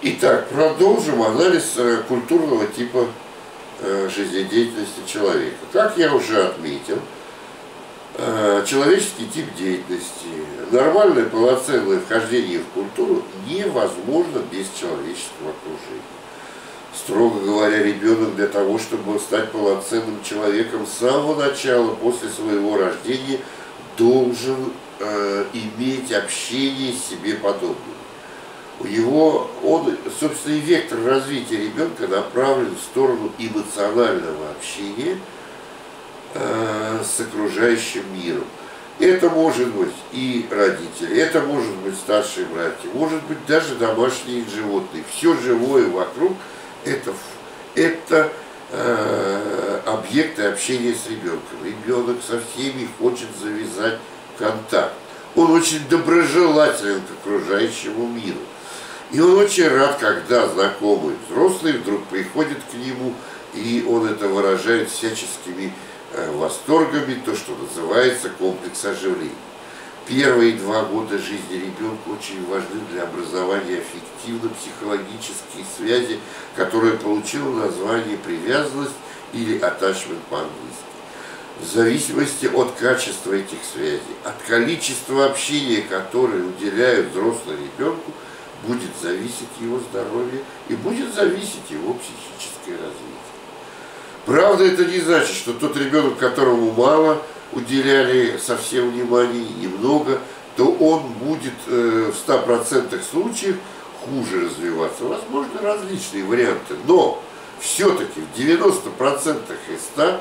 Итак, продолжим анализ э, культурного типа э, жизнедеятельности человека. Как я уже отметил, э, человеческий тип деятельности, нормальное полноценное вхождение в культуру невозможно без человеческого окружения. Строго говоря, ребенок для того, чтобы стать полноценным человеком с самого начала, после своего рождения, должен э, иметь общение с себе подобным. У него, он, собственно, и вектор развития ребенка направлен в сторону эмоционального общения э, с окружающим миром. Это может быть и родители, это может быть старшие братья, может быть даже домашние животные. Все живое вокруг это, это э, объекты общения с ребенком. Ребенок со всеми хочет завязать контакт. Он очень доброжелателен к окружающему миру. И он очень рад, когда знакомый взрослый вдруг приходит к нему, и он это выражает всяческими э, восторгами, то, что называется комплекс оживления. Первые два года жизни ребенка очень важны для образования аффективно-психологических связей, которая получила название привязанность или attachment по-английски. В зависимости от качества этих связей, от количества общения, которое уделяют взрослому ребенку, будет зависеть его здоровье и будет зависеть его психическое развитие. Правда, это не значит, что тот ребенок, которому мало – уделяли совсем внимания, немного, то он будет э, в 100% случаев хуже развиваться. Возможно, различные варианты, но все-таки в 90% из 100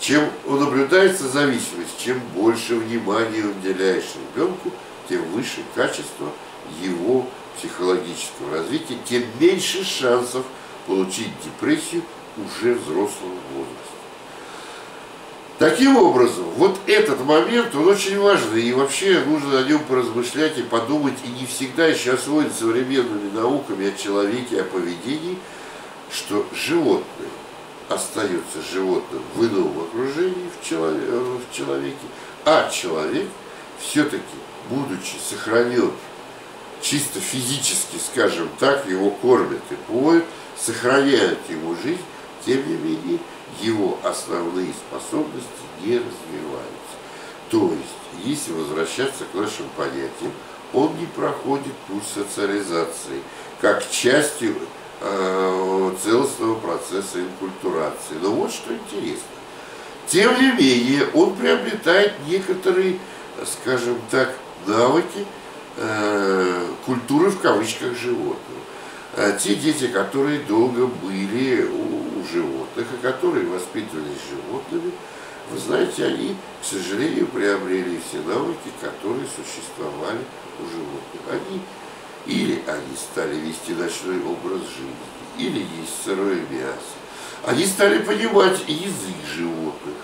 чем наблюдается зависимость, чем больше внимания уделяешь ребенку, тем выше качество его психологического развития, тем меньше шансов получить депрессию уже взрослого возраста. Таким образом, вот этот момент, он очень важный, и вообще нужно о нем поразмышлять и подумать, и не всегда еще освоить современными науками о человеке, о поведении, что животное остается животным в ином окружении в, человек, в человеке, а человек все-таки, будучи сохранен чисто физически, скажем так, его кормят и поют, сохраняют ему жизнь, тем не менее, его основные способности не развиваются. То есть, если возвращаться к нашим понятиям, он не проходит путь социализации, как частью э, целостного процесса инкультурации. Но вот что интересно. Тем не менее, он приобретает некоторые, скажем так, навыки э, культуры в кавычках животного. Э, те дети, которые долго были у животных, и которые воспитывались животными, вы знаете, они, к сожалению, приобрели все навыки, которые существовали у животных. Они или они стали вести ночной образ жизни, или есть сырое мясо. Они стали понимать язык животных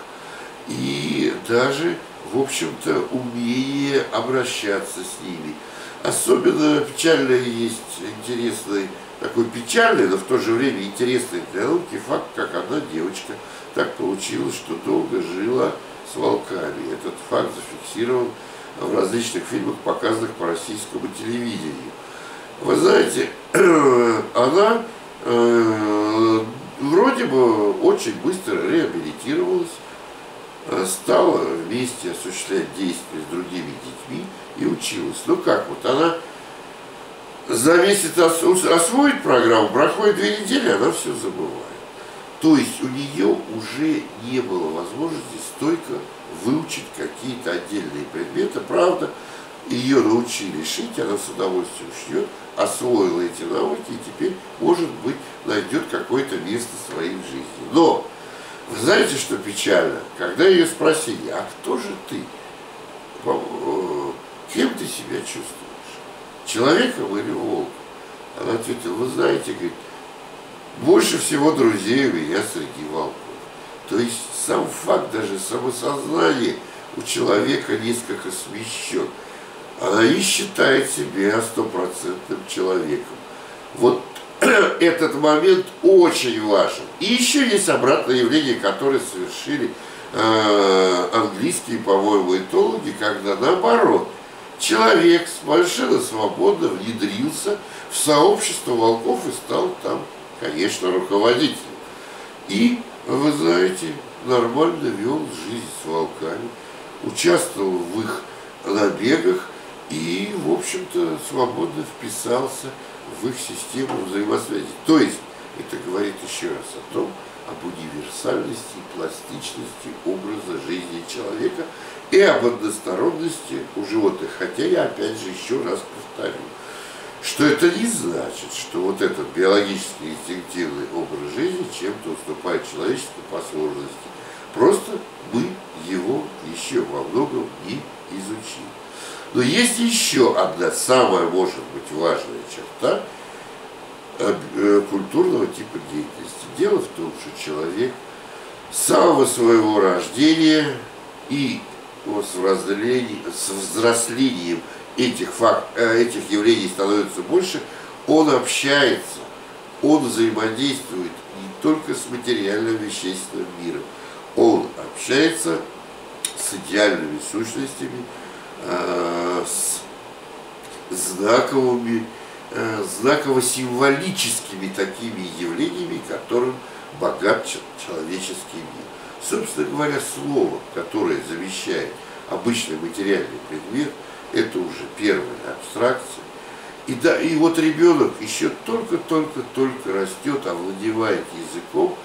и даже, в общем-то, умение обращаться с ними. Особенно печально есть интересный такой печальный, но в то же время интересный для науки факт, как одна девочка так получилось, что долго жила с волками. Этот факт зафиксирован в различных фильмах, показанных по российскому телевидению. Вы знаете, она э, вроде бы очень быстро реабилитировалась, стала вместе осуществлять действия с другими детьми и училась. Ну как вот, она за месяц освоит программу, проходит две недели, она все забывает. То есть у нее уже не было возможности стойко выучить какие-то отдельные предметы. Правда, ее научили шить, она с удовольствием шьет, освоила эти навыки и теперь, может быть, найдет какое-то место своей жизни. Но, знаете, что печально? Когда ее спросили, а кто же ты? Э, кем ты себя чувствуешь? человеком или волком? Она ответила, вы знаете, говорит, больше всего друзей у меня среди волков. То есть сам факт, даже самосознание у человека несколько смещен. Она не считает себя стопроцентным человеком. Вот этот момент очень важен. И еще есть обратное явление, которое совершили э, английские, по-моему, этологи, когда наоборот – человек совершенно свободно внедрился в сообщество волков и стал там, конечно, руководителем. И, вы знаете, нормально вел жизнь с волками, участвовал в их набегах и, в общем-то, свободно вписался в их систему взаимосвязи. То есть, это говорит еще раз о том, об универсальности и пластичности образа жизни человека и об односторонности у животных. Хотя я опять же еще раз повторю, что это не значит, что вот этот биологический инстинктивный образ жизни чем-то уступает человечеству по сложности. Просто мы его еще во многом не изучили. Но есть еще одна самая, может быть, важная черта э, э, культурного типа деятельности. Дело в том, что человек с самого своего рождения и с взрослением этих, факт, э, этих явлений становится больше, он общается, он взаимодействует не только с материальным вещественным миром, он общается с идеальными сущностями, с знаковыми, э, знаково-символическими такими явлениями, которым богат человеческий мир. Собственно говоря, слово, которое замещает обычный материальный предмет, это уже первая абстракция. И, да, и вот ребенок еще только-только-только растет, овладевает языком,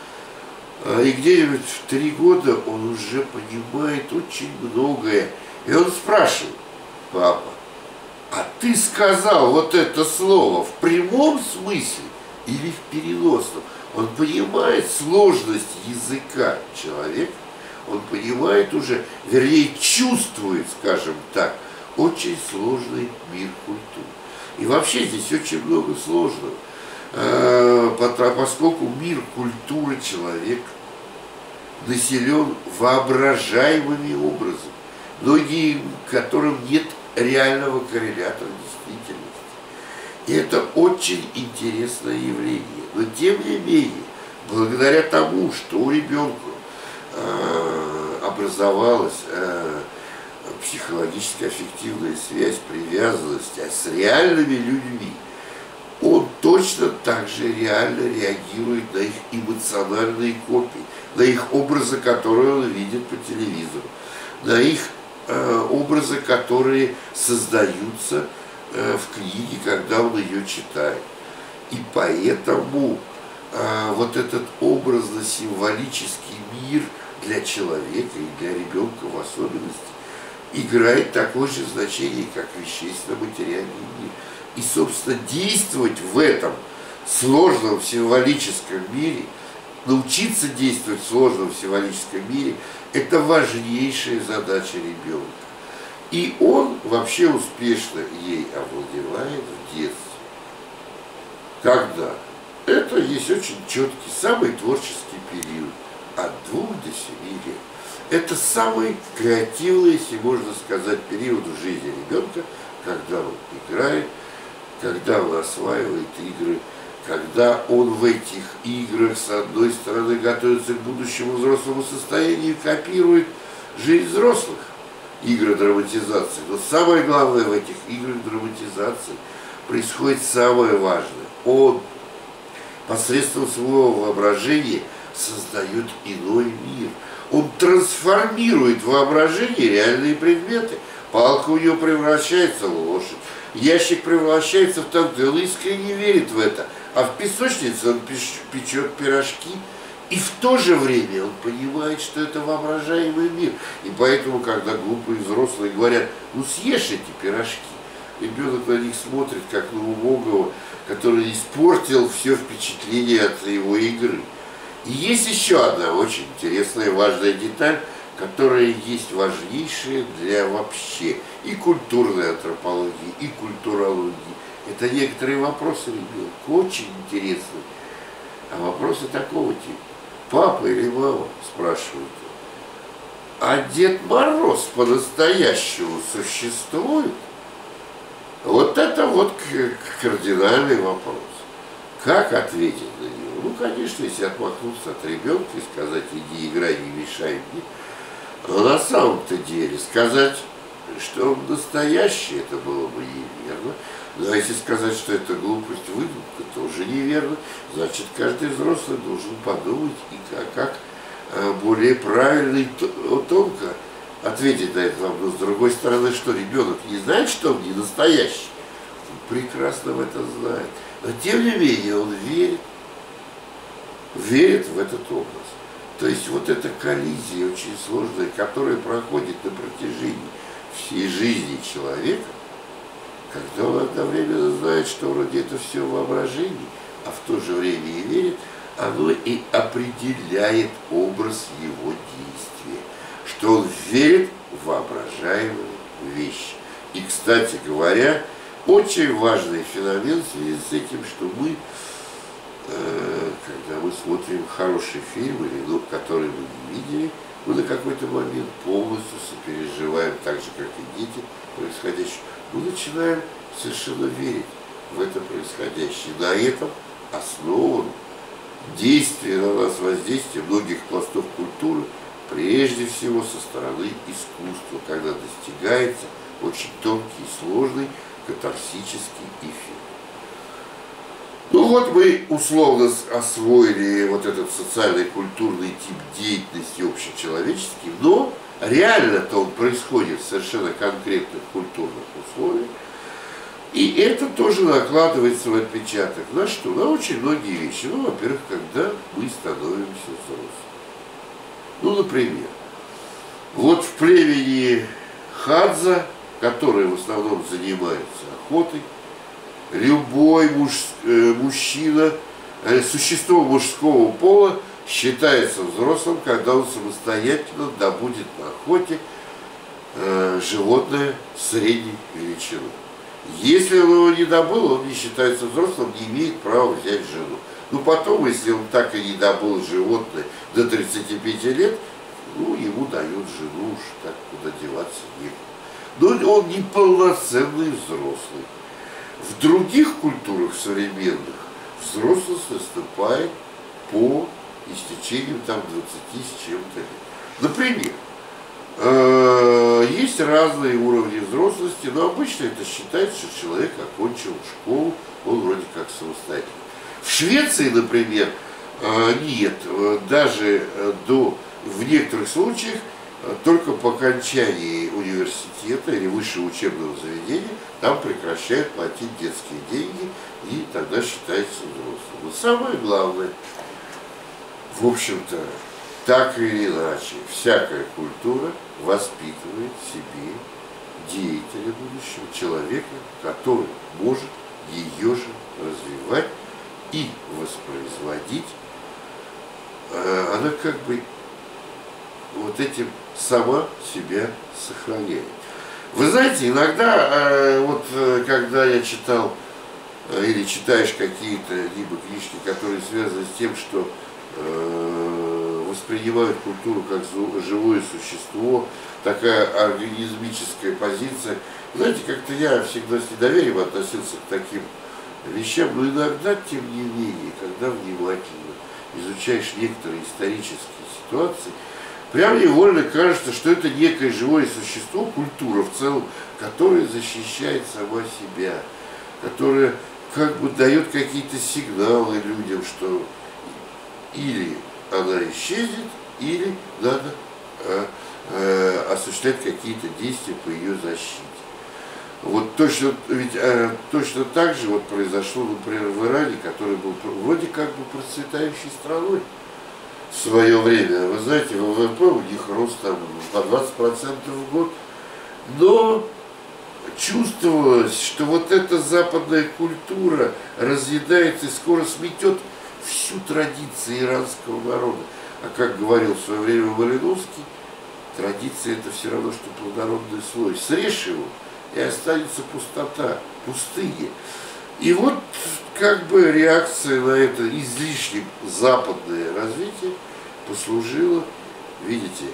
а, и где-нибудь в три года он уже понимает очень многое. И он спрашивает, папа, а ты сказал вот это слово в прямом смысле или в переносном? Он понимает сложность языка человека, он понимает уже, вернее, чувствует, скажем так, очень сложный мир культуры. И вообще здесь очень много сложного, э, поскольку мир культуры человека населен воображаемыми образами, многие которым нет реального коррелятора действительности. И это очень интересное явление. Но тем не менее, благодаря тому, что у ребенка э, образовалась э, психологически аффективная связь, привязанность а с реальными людьми, он точно так же реально реагирует на их эмоциональные копии, на их образы, которые он видит по телевизору, на их образы, которые создаются э, в книге, когда он ее читает. И поэтому э, вот этот образно-символический мир для человека и для ребенка в особенности играет такое же значение, как вещественно-материальный мир. И, собственно, действовать в этом сложном символическом мире, научиться действовать в сложном символическом мире, это важнейшая задача ребенка. И он вообще успешно ей овладевает в детстве. Когда? Это есть очень четкий, самый творческий период, от двух до семи лет. Это самый креативный, если можно сказать, период в жизни ребенка, когда он играет, когда он осваивает игры, когда он в этих играх, с одной стороны, готовится к будущему взрослому состоянию и копирует жизнь взрослых, игры драматизации. Но самое главное в этих играх драматизации происходит самое важное. Он посредством своего воображения создает иной мир – он трансформирует воображение реальные предметы. Палка у него превращается в лошадь. Ящик превращается в танк. Он искренне верит в это. А в песочнице он печет пирожки. И в то же время он понимает, что это воображаемый мир. И поэтому, когда глупые взрослые говорят, ну съешь эти пирожки, ребенок на них смотрит, как на убогого, который испортил все впечатление от его игры. И есть еще одна очень интересная и важная деталь, которая есть важнейшая для вообще и культурной антропологии, и культурологии. Это некоторые вопросы ребенка, очень интересные. А вопросы такого типа. Папа или мама, спрашивают. А Дед Мороз по-настоящему существует? Вот это вот кардинальный вопрос. Как ответить на него? Ну, конечно, если отмахнуться от ребенка и сказать, иди играй, не мешай мне. Но на самом-то деле сказать, что он настоящий, это было бы неверно. Но если сказать, что это глупость, выдумка, то уже неверно. Значит, каждый взрослый должен подумать, и как, как э, более правильно и тонко ответить на этот вопрос. С другой стороны, что ребенок не знает, что он не настоящий? Он прекрасно в это знает. Но тем не менее он верит, верит в этот образ. То есть вот эта коллизия очень сложная, которая проходит на протяжении всей жизни человека, когда он одновременно знает, что вроде это все воображение, а в то же время и верит, оно и определяет образ его действия, что он верит в воображаемые вещи. И, кстати говоря, очень важный феномен в связи с этим, что мы, э, когда мы смотрим хороший фильм или ну, который мы не видели, мы на какой-то момент полностью сопереживаем, так же, как и дети, происходящее. Мы начинаем совершенно верить в это происходящее. На этом основан действие на нас, воздействие многих пластов культуры, прежде всего со стороны искусства, когда достигается очень тонкий и сложный катарсический эффект. Ну вот мы условно освоили вот этот социальный культурный тип деятельности общечеловеческий, но реально-то он происходит в совершенно конкретных культурных условиях. И это тоже накладывает свой отпечаток. На что? На очень многие вещи. Ну, во-первых, когда мы становимся взрослыми. Ну, например, вот в племени Хадза, которые в основном занимаются охотой, любой муж, э, мужчина, э, существо мужского пола считается взрослым, когда он самостоятельно добудет на охоте э, животное средней величины. Если он его не добыл, он не считается взрослым, не имеет права взять жену. Ну потом, если он так и не добыл животное до 35 лет, ну, ему дают жену, уж так куда деваться некуда. Но он не полноценный взрослый. В других культурах современных взрослость наступает по истечению там 20 с чем-то лет. Например, э, есть разные уровни взрослости, но обычно это считается, что человек окончил школу, он вроде как самостоятельный. В Швеции, например, э, нет, э, даже до, в некоторых случаях только по окончании университета или высшего учебного заведения там прекращают платить детские деньги и тогда считается взрослым. Но самое главное, в общем-то, так или иначе, всякая культура воспитывает в себе деятеля будущего, человека, который может ее же развивать и воспроизводить. Э, она как бы вот этим сама себя сохраняет. Вы знаете, иногда, э, вот э, когда я читал или читаешь какие-то либо книжки, которые связаны с тем, что воспринимают культуру как живое существо, такая организмическая позиция. Знаете, как-то я всегда с недоверием относился к таким вещам, но иногда, тем не менее, когда внимательно изучаешь некоторые исторические ситуации, Прям невольно кажется, что это некое живое существо, культура в целом, которая защищает сама себя, которая как бы дает какие-то сигналы людям, что или она исчезнет, или надо э, э, осуществлять какие-то действия по ее защите. Вот точно, ведь э, точно так же вот произошло, например, в Иране, который был вроде как бы процветающей страной в свое время. Вы знаете, ВВП у них рост там по 20% в год. Но чувствовалось, что вот эта западная культура разъедается и скоро сметет всю традицию иранского народа. А как говорил в свое время Малиновский, традиция это все равно, что плодородный слой. Срежь его, и останется пустота, пустыня. И вот как бы реакция на это излишне западное развитие послужила, видите,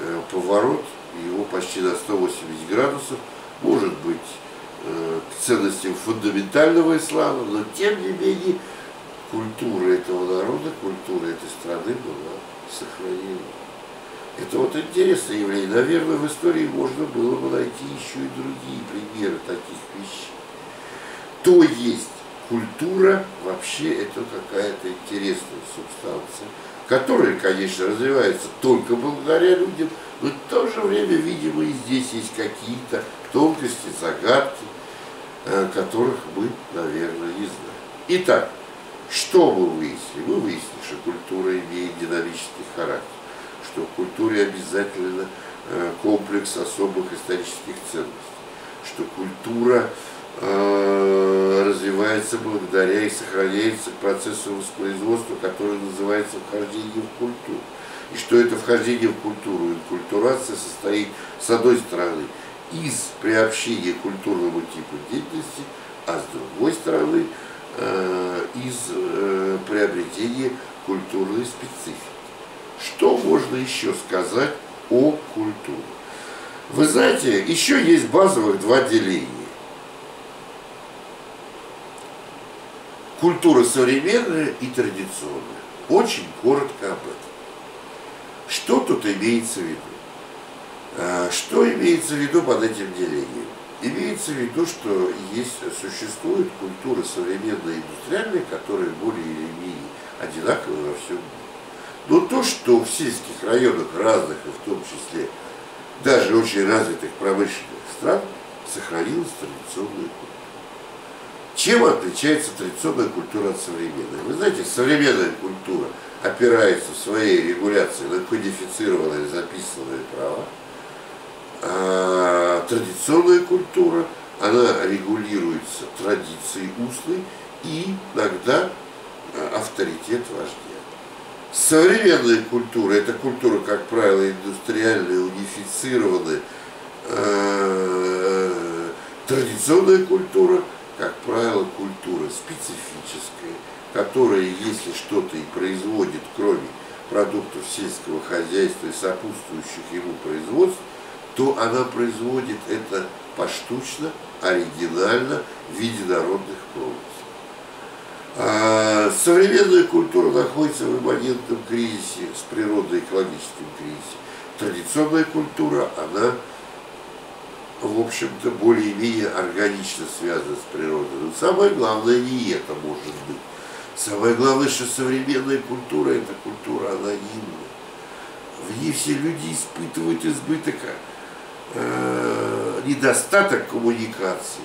э, поворот его почти на 180 градусов, может быть, э, к ценностям фундаментального ислама, но тем не менее культура этого народа, культура этой страны была сохранена. Это вот интересное явление. Наверное, в истории можно было бы найти еще и другие примеры таких вещей. То есть культура вообще это какая-то интересная субстанция, которая, конечно, развивается только благодаря людям, но в то же время, видимо, и здесь есть какие-то тонкости, загадки, э, которых мы, наверное, не знаем. Итак, что мы выяснили? Мы выяснили, что культура имеет динамический характер, что в культуре обязательно э, комплекс особых исторических ценностей, что культура э, развивается благодаря и сохраняется процессу воспроизводства, который называется вхождением в культуру. И что это вхождение в культуру, инкультурация состоит, с одной стороны, из приобщения к культурному типу деятельности, а с другой стороны, из э, приобретения культурной специфики. Что можно еще сказать о культуре? Вы знаете, еще есть базовых два деления. Культура современная и традиционная. Очень коротко об этом. Что тут имеется в виду? А, что имеется в виду под этим делением? Имеется в виду, что есть, существует культура современная и индустриальная, которая более или менее одинаковая во всем мире. Но то, что в сельских районах разных, и в том числе даже очень развитых промышленных стран, сохранилась традиционная культура. Чем отличается традиционная культура от современной? Вы знаете, современная культура опирается в своей регуляции на кодифицированные записанные права, а традиционная культура, она регулируется традицией устной и иногда а, авторитет вождя. Современная культура, это культура, как правило, индустриальная, унифицированная, э, традиционная культура, как правило, культура специфическая, которая, если что-то и производит, кроме продуктов сельского хозяйства и сопутствующих ему производств, то она производит это поштучно, оригинально, в виде народных промыслов. А современная культура находится в имманентном кризисе с природно-экологическим кризисом. Традиционная культура, она, в общем-то, более-менее органично связана с природой. Но самое главное не это может быть. Самое главное, что современная культура – это культура анонимная. В ней все люди испытывают избыток э, недостаток коммуникации.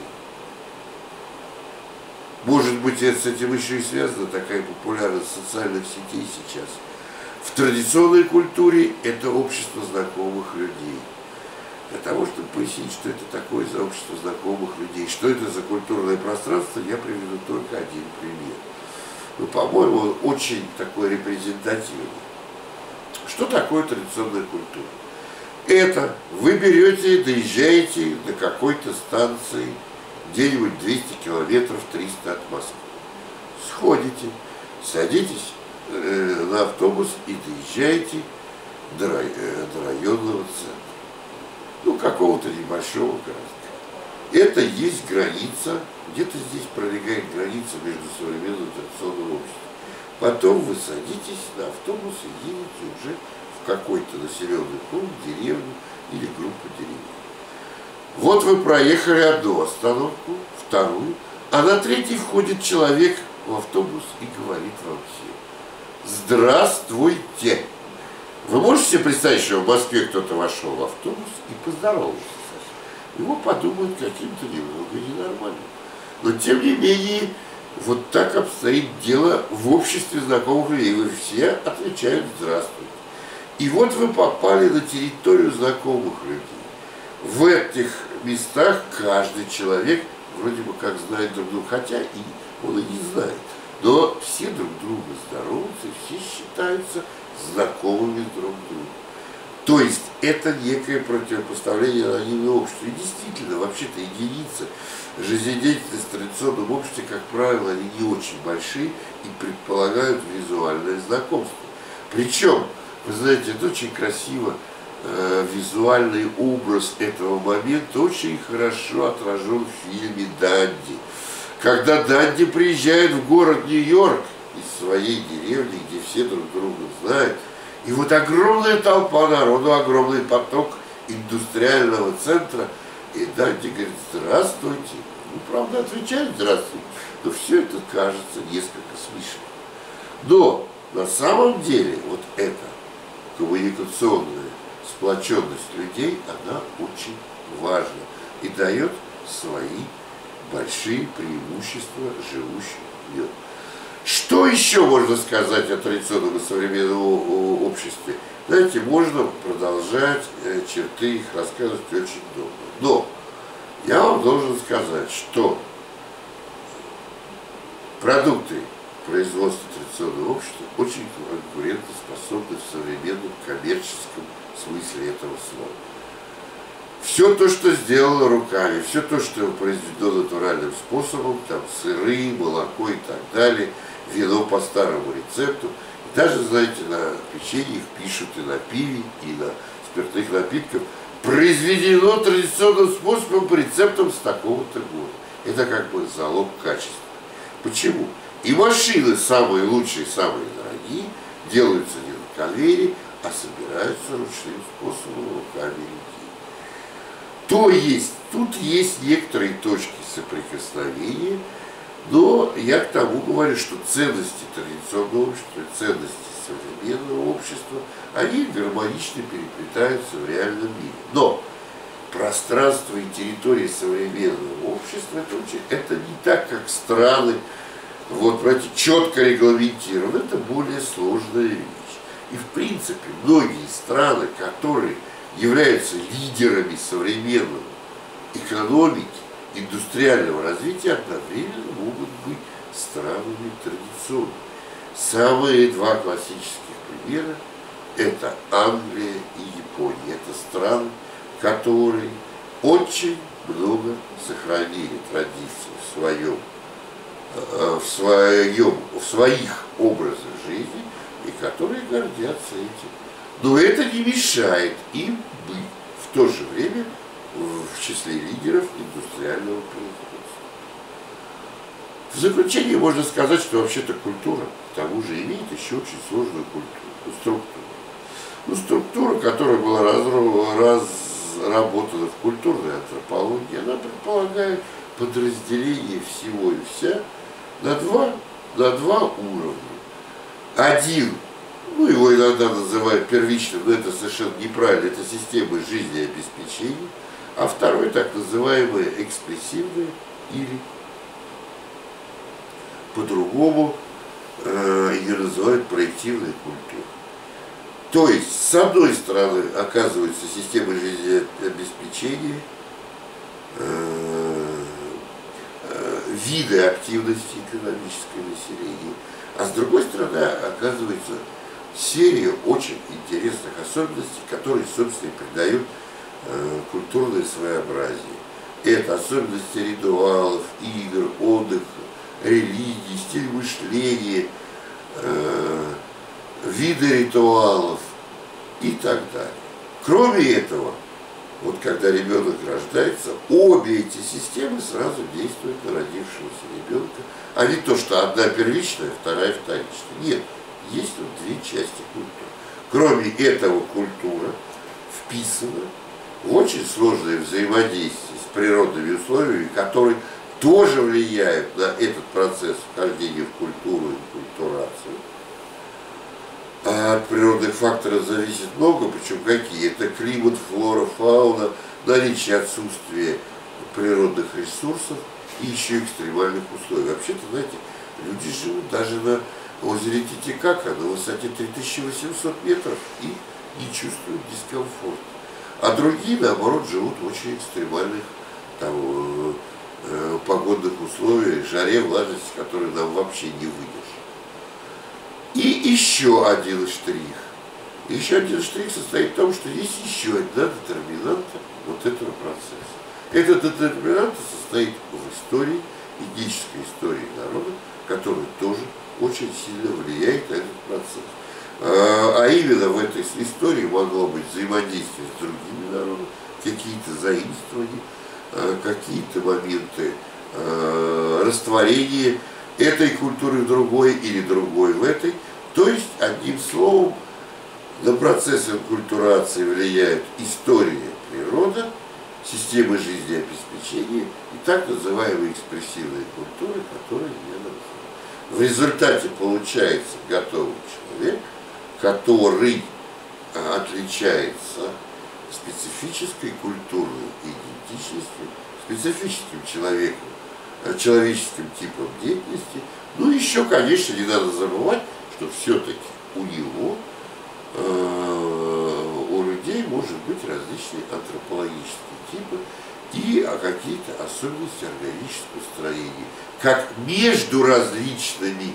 Может быть, это с этим еще и связана такая популярность социальных сетей сейчас. В традиционной культуре это общество знакомых людей. Для того, чтобы пояснить, что это такое за общество знакомых людей, что это за культурное пространство, я приведу только один пример. Ну, по-моему, он очень такой репрезентативный. Что такое традиционная культура? Это вы берете и доезжаете до какой-то станции, где-нибудь 200 километров, 300 от Москвы. Сходите, садитесь э, на автобус и доезжаете до, э, до районного центра. Ну, какого-то небольшого городка. Это есть граница, где-то здесь пролегает граница между современным и традиционным обществом. Потом вы садитесь на автобус и едете уже какой-то населенный пункт, деревню или группу деревень. Вот вы проехали одну остановку, вторую, а на третьей входит человек в автобус и говорит вам всем «Здравствуйте!» Вы можете себе представить, что в Москве кто-то вошел в автобус и поздоровался со Его подумают каким-то немного ненормальным. Но тем не менее, вот так обстоит дело в обществе знакомых людей. Вы все отвечают «Здравствуйте». И вот вы попали на территорию знакомых людей. В этих местах каждый человек вроде бы как знает друг друга, хотя и он и не знает. Но все друг друга здороваются, все считаются знакомыми друг другу. То есть это некое противопоставление анонимного обществу. И действительно, вообще-то единицы жизнедеятельности в традиционном обществе, как правило, они не очень большие и предполагают визуальное знакомство. Причем вы знаете, это очень красиво, э, визуальный образ этого момента очень хорошо отражен в фильме «Данди». Когда Данди приезжает в город Нью-Йорк из своей деревни, где все друг друга знают, И вот огромная толпа народу, огромный поток индустриального центра. И Данте говорит, здравствуйте. Ну, правда, отвечает здравствуйте. Но все это кажется несколько смешным. Но на самом деле вот эта коммуникационная сплоченность людей, она очень важна и дает свои большие преимущества живущим в Что еще можно сказать о традиционном и современном обществе? Знаете, можно продолжать э, черты их рассказывать очень долго. Но я вам должен сказать, что продукты производства традиционного общества очень конкурентоспособны в современном коммерческом смысле этого слова. Все то, что сделано руками, все то, что произведено натуральным способом, там сыры, молоко и так далее, вино по старому рецепту, даже, знаете, на печенье их пишут и на пиве, и на спиртных напитках, произведено традиционным способом по рецептам с такого-то года. Это как бы залог качества. Почему? И машины самые лучшие, самые дорогие, делаются не на конвейере, а собираются ручным способом руками людей. То есть, тут есть некоторые точки соприкосновения, но я к тому говорю, что ценности традиционного общества, ценности современного общества, они гармонично переплетаются в реальном мире. Но пространство и территория современного общества это, это не так, как страны, вот, понимаете, четко регламентировано, это более сложная вещь. И в принципе многие страны, которые являются лидерами современного экономики, индустриального развития, одновременно могут быть странами традиционными. Самые два классических примера – это Англия и Япония. Это страны, которые очень много сохранили традиций в своем в, своем, в своих образах жизни и которые гордятся этим. Но это не мешает им быть в то же время в числе лидеров индустриального производства. В заключение можно сказать, что вообще-то культура к тому же имеет еще очень сложную культуру, структуру. Ну, структура, которая была разработана в культурной антропологии, она предполагает подразделение всего и вся на два, на два уровня. Один, ну его иногда называют первичным, но это совершенно неправильно, это система жизнеобеспечения, а второй так называемый экспрессивный или по-другому э, ее называют проективной культурой. То есть, с одной стороны, оказывается система жизнеобеспечения, э, виды активности экономической населения. А с другой стороны, оказывается, серия очень интересных особенностей, которые, собственно, и придают э, культурное своеобразие. Это особенности ритуалов, игр, отдыха, религии, стиль мышления, э, виды ритуалов и так далее. Кроме этого, вот когда ребенок рождается, обе эти системы сразу действуют на родившегося ребенка. А не то, что одна первичная, вторая вторичная. Нет, есть вот две части культуры. Кроме этого, культура вписана в очень сложное взаимодействие с природными условиями, которые тоже влияют на этот процесс вхождения в культуру и культурацию а от природных факторов зависит много, причем какие? Это климат, флора, фауна, наличие отсутствия природных ресурсов и еще экстремальных условий. Вообще-то, знаете, люди живут даже на озере Титикака на высоте 3800 метров и не чувствуют дискомфорта. А другие, наоборот, живут в очень экстремальных там, э, э, погодных условиях, жаре, влажности, которые нам вообще не выдержат. Еще один штрих. Еще один штрих состоит в том, что есть еще одна детерминанта вот этого процесса. Этот детерминант состоит в истории, этнической истории народа, который тоже очень сильно влияет на этот процесс. А, а именно в этой истории могло быть взаимодействие с другими народами, какие-то заимствования, а, какие-то моменты а, растворения этой культуры в другой или другой в этой. То есть, одним словом, На процесс инкультурации влияют история, природа, системы жизнеобеспечения и так называемые экспрессивные культуры, которые я назвал. В результате получается готовый человек, который а, отличается специфической культурной идентичностью, специфическим человеком, человеческим типом деятельности. Ну, еще, конечно, не надо забывать, что все-таки у него э, у людей может быть различные антропологические типы и а какие-то особенности органического строения, как между различными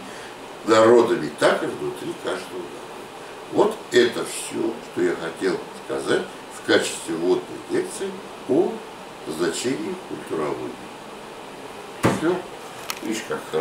народами, так и внутри каждого народа. Вот это все, что я хотел сказать в качестве вводной лекции о значении культурологии. Все. Видишь, как.